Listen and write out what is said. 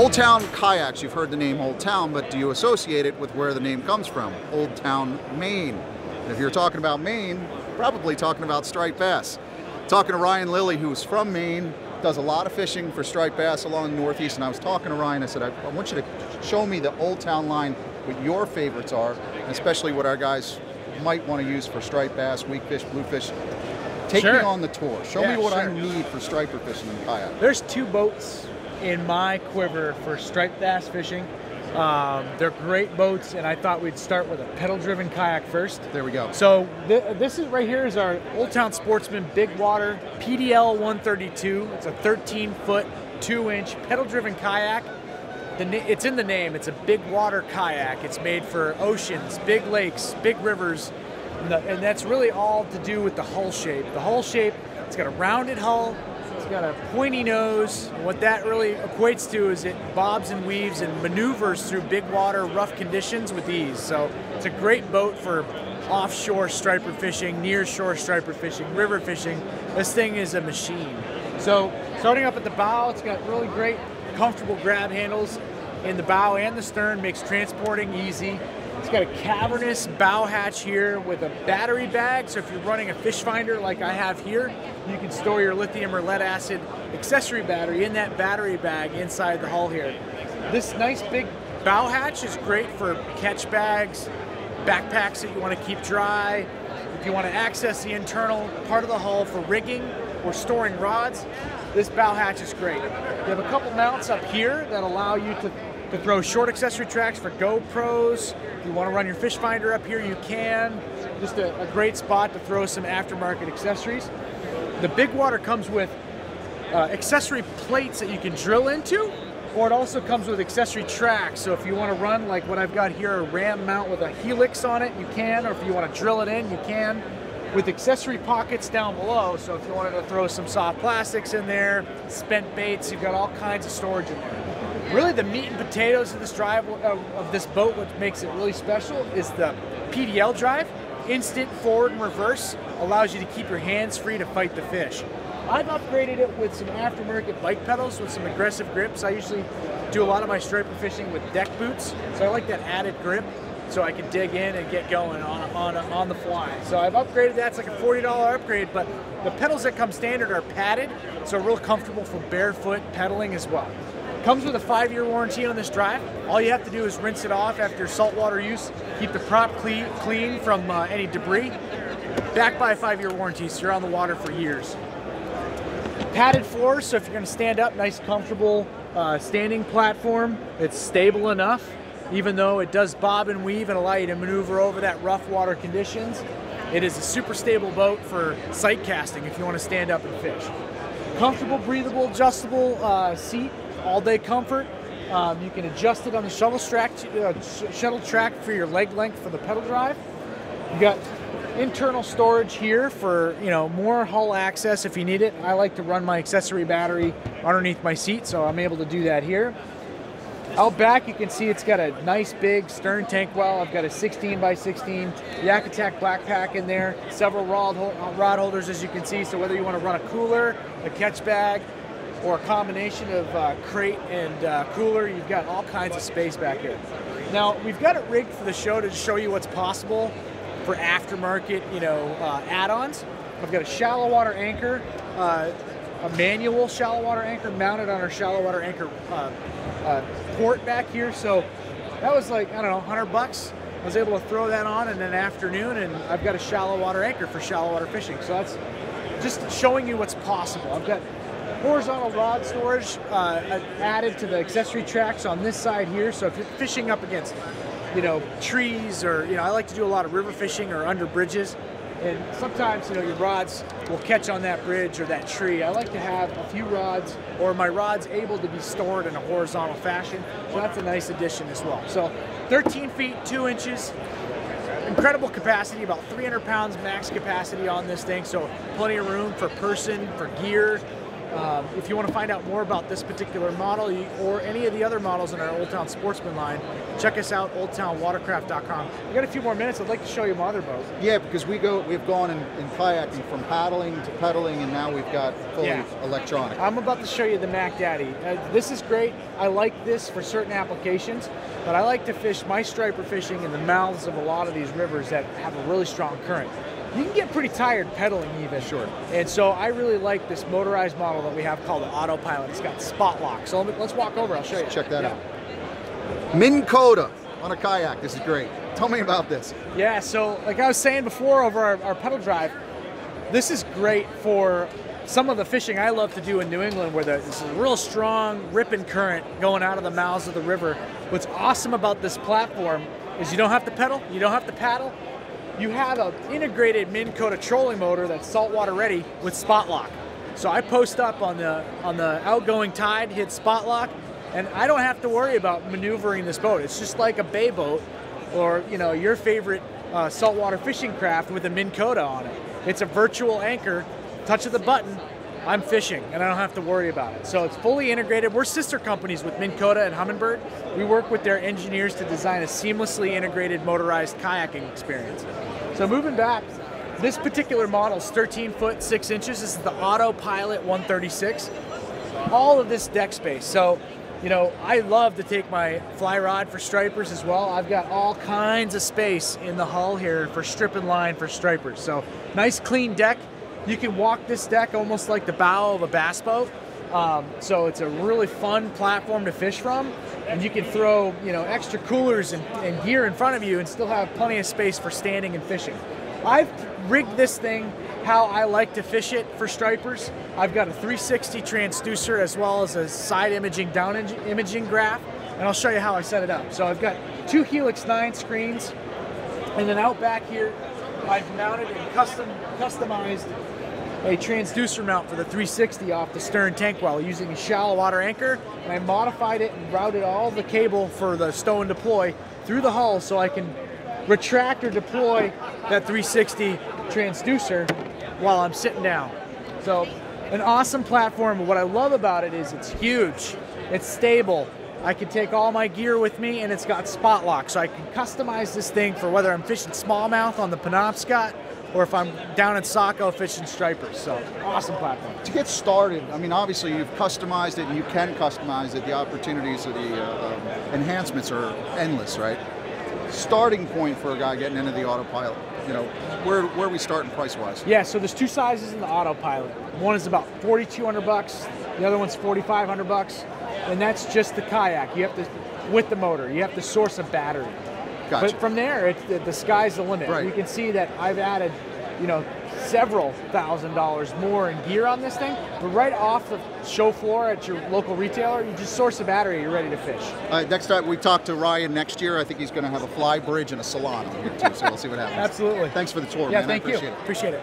Old Town Kayaks, you've heard the name Old Town, but do you associate it with where the name comes from? Old Town, Maine. And if you're talking about Maine, probably talking about striped bass. Talking to Ryan Lilly, who's from Maine, does a lot of fishing for striped bass along the Northeast, and I was talking to Ryan, I said, I, I want you to show me the Old Town line, what your favorites are, and especially what our guys might want to use for striped bass, weak fish, bluefish. Take Sure. me on the tour. Show Yeah, me what I need for striper fishing in kayak. There's two boats in my quiver for striped bass fishing. Um, they're great boats, and I thought we'd start with a pedal-driven kayak first. There we go. So th- this is right here is our Old Town Sportsman Bigwater PDL 132. It's a 13 foot, two inch pedal-driven kayak. The it's in the name. It's a big water kayak. It's made for oceans, big lakes, big rivers, and, the- and that's really all to do with the hull shape. The hull shape. It's got a rounded hull. Got a pointy nose. What that really equates to is it bobs and weaves and maneuvers through big water, rough conditions with ease. So it's a great boat for offshore striper fishing, near shore striper fishing, river fishing. This thing is a machine. So starting up at the bow, it's got really great, comfortable grab handles in the bow and the stern, makes transporting easy. It's got a cavernous bow hatch here with a battery bag. So if you're running a fish finder like I have here, you can store your lithium or lead acid accessory battery in that battery bag inside the hull here. This nice big bow hatch is great for catch bags, backpacks that you want to keep dry. If you want to access the internal part of the hull for rigging or storing rods, this bow hatch is great. You have a couple mounts up here that allow you to, to throw short accessory tracks for GoPros. If you want to run your fish finder up here, you can. Just a, a great spot to throw some aftermarket accessories. The big water comes with uh, accessory plates that you can drill into, or it also comes with accessory tracks. So if you want to run like what I've got here, a ram mount with a helix on it, you can, or if you want to drill it in, you can. With accessory pockets down below, so if you wanted to throw some soft plastics in there, spent baits, you've got all kinds of storage in there. Really, the meat and potatoes of this drive of, of this boat, what makes it really special, is the PDL drive. Instant forward and reverse allows you to keep your hands free to fight the fish. I've upgraded it with some aftermarket bike pedals with some aggressive grips. I usually do a lot of my striper fishing with deck boots, so I like that added grip so I can dig in and get going on, on, on the fly. So I've upgraded that. It's like a $40 upgrade, but the pedals that come standard are padded, so real comfortable for barefoot pedaling as well. Comes with a five-year warranty on this drive. All you have to do is rinse it off after saltwater use, keep the prop clean, clean from uh, any debris. Backed by a five-year warranty, so you're on the water for years. Padded floor, so if you're going to stand up, nice, comfortable uh, standing platform. It's stable enough, even though it does bob and weave and allow you to maneuver over that rough water conditions. It is a super stable boat for sight casting if you want to stand up and fish. Comfortable, breathable, adjustable uh, seat, all day comfort. Um, you can adjust it on the shuttle track, uh, sh- shuttle track for your leg length for the pedal drive. You got internal storage here for you know more hull access if you need it. I like to run my accessory battery underneath my seat, so I'm able to do that here. Out back, you can see it's got a nice big stern tank well. I've got a 16 by 16 Yak Attack backpack in there, several rod, uh, rod holders as you can see. So whether you want to run a cooler, a catch bag, or a combination of uh, crate and uh, cooler, you've got all kinds of space back here. Now we've got it rigged for the show to show you what's possible for aftermarket, you know, uh, add-ons. I've got a shallow water anchor, uh, a manual shallow water anchor mounted on our shallow water anchor uh, uh, port back here. So that was like I don't know, 100 bucks. I was able to throw that on in an afternoon, and I've got a shallow water anchor for shallow water fishing. So that's just showing you what's possible. I've got horizontal rod storage uh, added to the accessory tracks on this side here. So if you're fishing up against, you know, trees or you know, I like to do a lot of river fishing or under bridges. And sometimes, you know, your rods will catch on that bridge or that tree. I like to have a few rods or my rods able to be stored in a horizontal fashion. So that's a nice addition as well. So 13 feet, 2 inches, incredible capacity, about 300 pounds max capacity on this thing. So plenty of room for person, for gear. Um, if you want to find out more about this particular model you- or any of the other models in our Old Town Sportsman line, check us out, oldtownwatercraft.com. We got a few more minutes. I'd like to show you my other boat. Yeah, because we go, we've gone in, in kayaking from paddling to pedaling, and now we've got fully Yeah. electronic. I'm about to show you the Mac Daddy. Uh, this is great. I like this for certain applications, but I like to fish my striper fishing in the mouths of a lot of these rivers that have a really strong current. You can get pretty tired pedaling even. Sure. And so I really like this motorized model that we have called the Autopilot. It's got spot lock. So let let's walk over. I'll show you. Check that Yeah. out. Minn Kota on a kayak. This is great. Tell me about this. Yeah, so like I was saying before over our, our pedal drive, this is great for some of the fishing I love to do in New England where there's a real strong ripping current going out of the mouths of the river. What's awesome about this platform is you don't have to pedal, you don't have to paddle. You have an integrated Minn Kota trolling motor that's saltwater ready with spot lock. So I post up on the on the outgoing tide, hit spot lock, and I don't have to worry about maneuvering this boat. It's just like a bay boat or you know your favorite uh, saltwater fishing craft with a Minn Kota on it. It's a virtual anchor. Touch of the button, I'm fishing, and I don't have to worry about it. So it's fully integrated. We're sister companies with Minn Kota and Humminbird. We work with their engineers to design a seamlessly integrated motorized kayaking experience. So moving back, this particular model is 13 foot 6 inches. This is the Autopilot 136 all of this deck space. So, you know, I love to take my fly rod for stripers as well. I've got all kinds of space in the hull here for strip and line for stripers. So, nice clean deck. You can walk this deck almost like the bow of a bass boat. Um, so it's a really fun platform to fish from, and you can throw you know extra coolers and, and gear in front of you and still have plenty of space for standing and fishing. I've rigged this thing how I like to fish it for stripers. I've got a 360 transducer as well as a side imaging down imaging graph, and I'll show you how I set it up. So I've got two Helix 9 screens, and then out back here, I've mounted and custom customized a transducer mount for the 360 off the stern tank well using a shallow water anchor, and I modified it and routed all the cable for the stow and deploy through the hull so I can retract or deploy that 360 transducer while I'm sitting down. So, an awesome platform. What I love about it is it's huge, it's stable. I can take all my gear with me, and it's got spot lock, so I can customize this thing for whether I'm fishing smallmouth on the Penobscot or if I'm down in Saco fishing stripers. So, awesome platform. To get started, I mean, obviously you've customized it and you can customize it. The opportunities of the uh, um, enhancements are endless, right? Starting point for a guy getting into the autopilot, you know, where where are we starting price wise? Yeah, so there's two sizes in the autopilot. One is about 4,200 bucks. The other one's 4,500 bucks, and that's just the kayak. You have to, with the motor, you have to source a battery. Gotcha. But from there, it's the, the sky's the limit. Right. You can see that I've added, you know, several thousand dollars more in gear on this thing. But right off the show floor at your local retailer, you just source a battery, you're ready to fish. All right, next time we talk to Ryan next year, I think he's going to have a fly bridge and a salon on here too. So we'll see what happens. Absolutely. Thanks for the tour, Yeah, man. I thank you. appreciate it. Appreciate it.